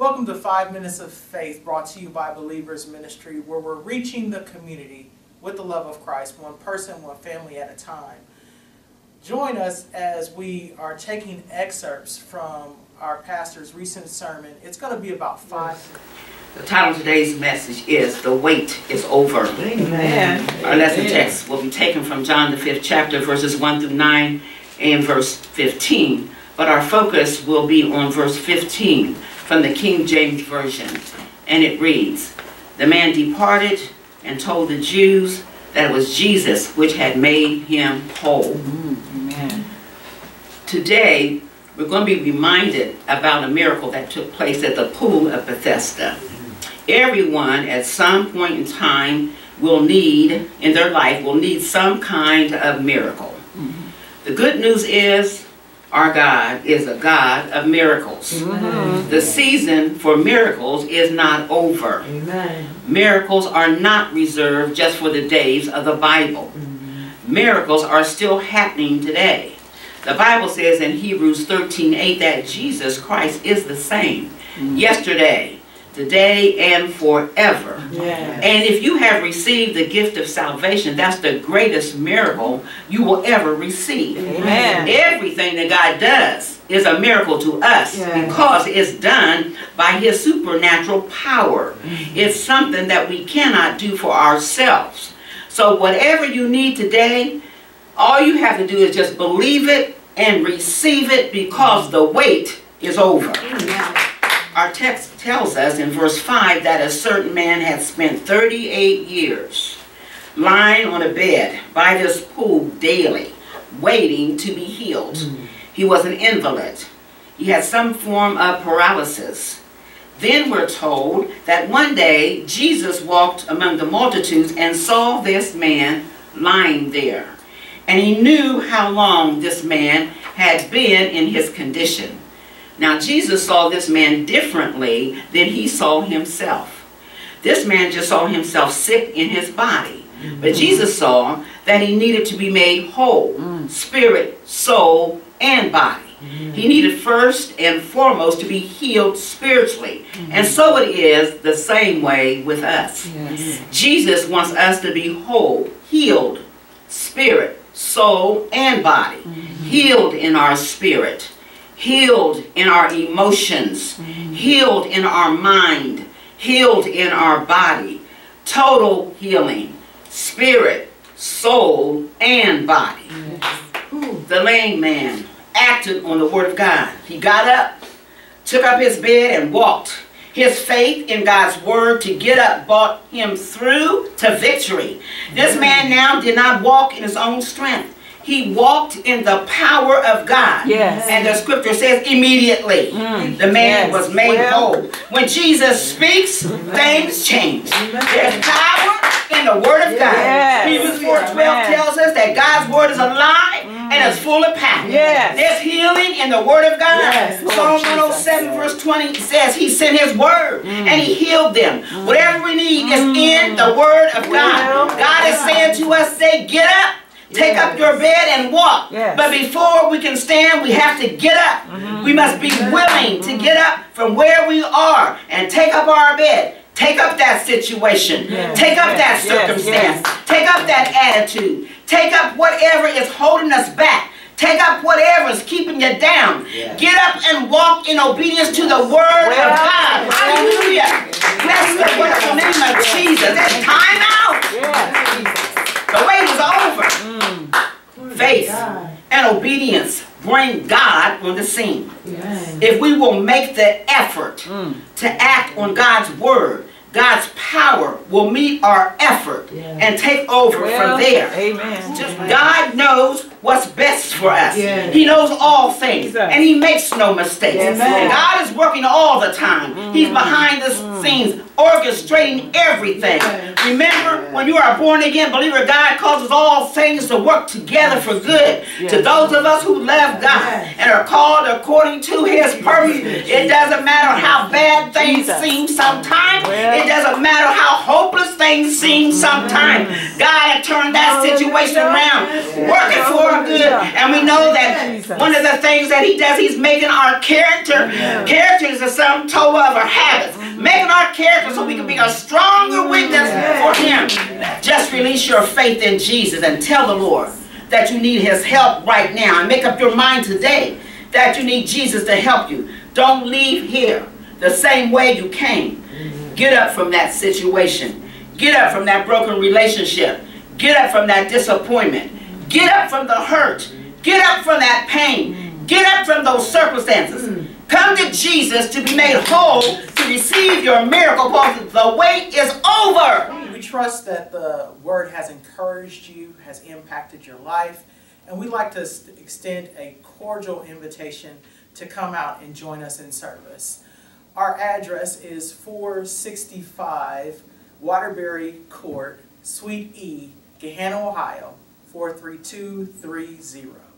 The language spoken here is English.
Welcome to Five Minutes of Faith, brought to you by Believers Ministry, where we're reaching the community with the love of Christ, one person, one family at a time. Join us as we are taking excerpts from our pastor's recent sermon. It's going to be about five. The title of today's message is The Wait is Over. Amen. Our lesson text will be taken from John the 5th chapter, verses 1 through 9 and verse 15. But our focus will be on verse 15 from the King James Version. And it reads, The man departed and told the Jews that it was Jesus which had made him whole. Mm, amen. Today, we're going to be reminded about a miracle that took place at the pool of Bethesda. Everyone at some point in time will need, in their life, will need some kind of miracle. Mm-hmm. The good news is our God is a God of miracles. Mm-hmm. Mm-hmm. The season for miracles is not over. Amen. Miracles are not reserved just for the days of the Bible. Mm-hmm. Miracles are still happening today. The Bible says in Hebrews 13 8 that Jesus Christ is the same yesterday, today, and forever. Yeah. And if you have received the gift of salvation, that's the greatest miracle you will ever receive. Amen. Everything that God does is a miracle to us Yeah. because it's done by His supernatural power. Mm-hmm. It's something that we cannot do for ourselves. So, whatever you need today, all you have to do is just believe it and receive it because the wait is over. Our text tells us in verse 5 that a certain man had spent 38 years lying on a bed by this pool daily, waiting to be healed. Hmm. He was an invalid. He had some form of paralysis. Then we're told that one day Jesus walked among the multitudes and saw this man lying there. And he knew how long this man had been in his condition. Now, Jesus saw this man differently than he saw himself. This man just saw himself sick in his body. But mm-hmm. Jesus saw that he needed to be made whole, mm. spirit, soul, and body. Mm-hmm. He needed first and foremost to be healed spiritually. Mm-hmm. And so it is the same way with us. Yes. Jesus wants us to be whole, healed, spirit, soul, and body. Healed in our spirit, healed in our emotions, mm-hmm. healed in our mind, healed in our body. Total healing, spirit, soul, and body. The lame man acted on the word of God. He got up, took up his bed, and walked. His faith in God's word to get up brought him through to victory. This mm-hmm. man now did not walk in his own strength. He walked in the power of God. Yes. And the scripture says immediately mm. the man Yes. was made Well. whole. When Jesus speaks, mm-hmm. things change. There's power in the word of God. Yes. Hebrews 4.12 Amen. tells us that God's word is alive mm. and it's full of power. Yes. There's healing in the word of God. Yes, Psalm oh, oh Jesus. 107 verse 20 says he sent his word mm. and he healed them. Whatever we need is in the word of God. God is saying to us, say, get up. Take up your bed and walk. Yes. But before we can stand, we have to get up. Mm-hmm. We must be willing to mm-hmm. get up from where we are and take up our bed. Take up that situation. Yes. Take up Yes. that circumstance. Yes. Take up that attitude. Take up whatever is holding us back. Take up whatever is keeping you down. Get up and walk in obedience to the word of God. well. Hallelujah. Bless the wonderful name of Jesus. It's time out. Yes. The wait is over. Faith and obedience bring God on the scene. If we will make the effort mm. to act on God's word, God's power will meet our effort and take over Well, from there. Amen. Just God knows what's best for us. He knows all things Jesus. and he makes no mistakes. Yes. God is working all the time. Mm. He's behind the mm. scenes orchestrating everything. Remember, when you are born again, believer, God causes all things to work together for good to those of us who love God and are called according to his purpose. It doesn't matter how bad things Jesus. seem sometimes. Well. It doesn't matter how hopeless things seem sometimes. God had turned that situation around, working for our good And we know that one of the things that he does, he's making our character. Character is the sum total of our habits. Making our character so we can be a stronger witness for him. Just release your faith in Jesus and tell the Lord that you need his help right now. And make up your mind today that you need Jesus to help you. Don't leave here the same way you came. Get up from that situation. Get up from that broken relationship. Get up from that disappointment. Get up from the hurt. Get up from that pain. Get up from those circumstances. Come to Jesus to be made whole, to receive your miracle. The wait is over. We trust that the word has encouraged you, has impacted your life, and we'd like to extend a cordial invitation to come out and join us in service. Our address is 465 Waterbury Court, Suite E, Gahanna, Ohio, 43230.